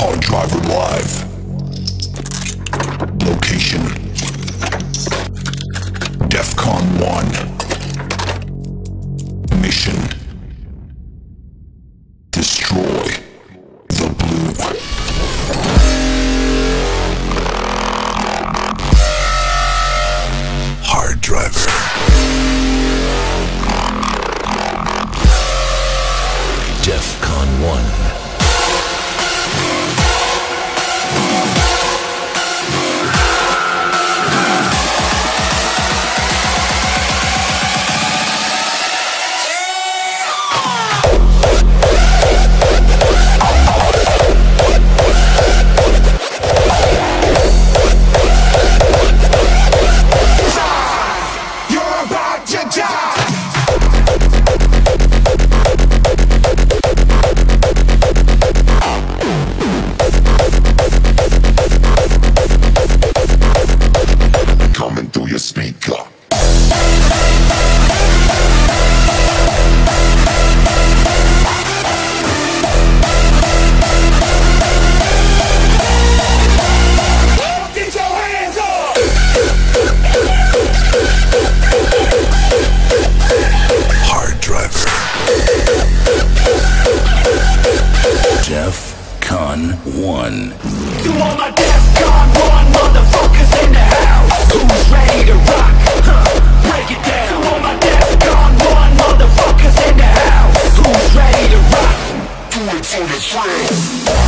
Hard Driver Live. Location DEFCON 1. Mission Destroy the Blue. Hard Driver. DEFCON 1. Jamaica. Def Con 1. You are my Def Con on the strong.